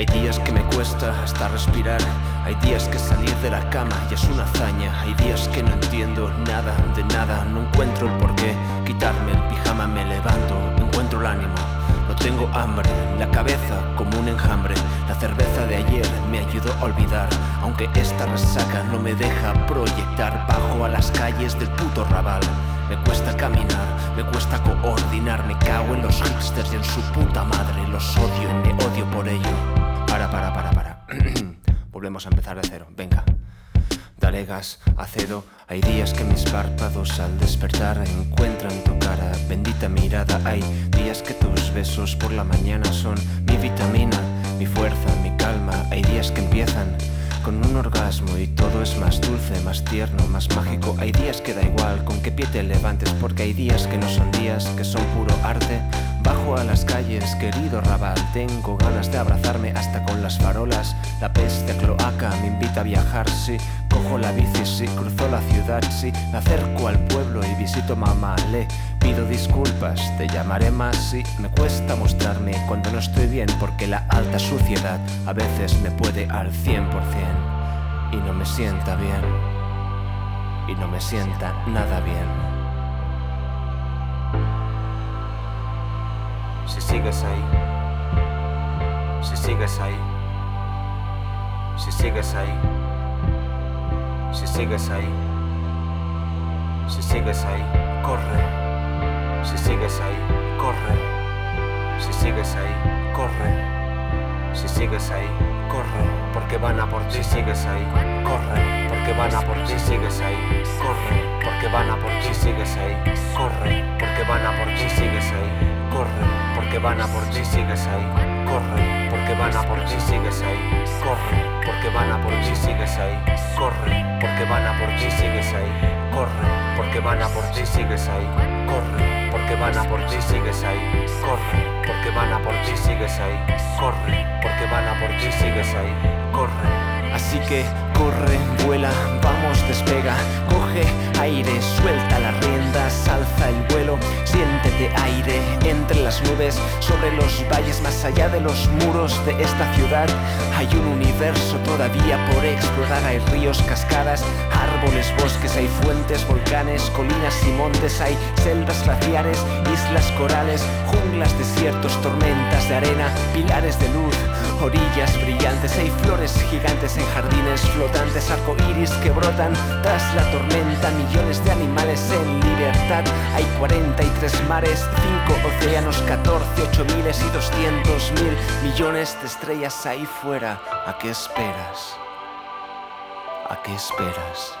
Hay días que me cuesta hasta respirar, hay días que salir de la cama ya es una hazaña, hay días que no entiendo nada de nada, no encuentro el porqué, quitarme el pijama me levanto, encuentro el ánimo, no tengo hambre, la cabeza como un enjambre, la cerveza de ayer me ayudó a olvidar, aunque esta resaca no me deja proyectar bajo a las calles del puto rabal. Me cuesta caminar, me cuesta coordinar, me cago en los hipsters y en su puta madre, los odio y me odio por ello. A empezar de cero. Venga. Dale gas, acedo. Hay días que mis párpados al despertar encuentran tu cara, bendita mirada. Hay días que tus besos por la mañana son mi vitamina, mi fuerza, mi calma. Hay días que empiezan con un orgasmo y todo es más dulce, más tierno, más mágico. Hay días que da igual con qué pie te levantes, porque hay días que no son días, que son puro arte. Bajo a las calles, querido Raval, tengo ganas de abrazarme hasta con las farolas. La peste cloaca me invita a viajar, sí. Cojo la bici, sí, cruzo la ciudad, sí. Me acerco al pueblo y visito mamá, le pido disculpas, te llamaré más, sí. Me cuesta mostrarme cuando no estoy bien, porque la alta suciedad a veces me puede al 100% y no me sienta bien. Y no me sienta nada bien. Sigues ahí, si sigues ahí, si sigues ahí, si sigues ahí, si sigues ahí, corre. Si sigues ahí, corre. Si sigues ahí, corre. Si sigues ahí, corre. Porque van a por ti, sigues ahí, corre. Porque van a por ti, sigues ahí, corre. Porque van a por ti, sigues ahí, van a por ti, sigues ahí, corre, porque van a por ti, sigues ahí, corre, porque van a por ti, sigues ahí, corre, porque van a por ti, sigues ahí, corre, porque van a por ti, sigues ahí, corre, porque van a por ti, sigues ahí, corre, porque van a por ti, sigues ahí, corre, porque van a por ti, sigues ahí, corre. Así que corre, vuela, vamos, despega, coge aire, suelta entre las nubes, sobre los valles más allá de los muros de esta ciudad. Hay un universo todavía por explorar, hay ríos, cascadas, árboles, bosques, hay fuentes, volcanes, colinas y montes, hay selvas glaciares, islas corales, junglas, desiertos, tormentas de arena, pilares de luz, orillas brillantes, hay flores gigantes en jardines flotantes, arcoíris que brotan tras la tormenta, millones de animales en libertad. Hay 43 mares, 5 océanos, 14, 8 miles y 200 mil millones de estrellas ahí fuera. ¿A qué esperas? ¿A qué esperas?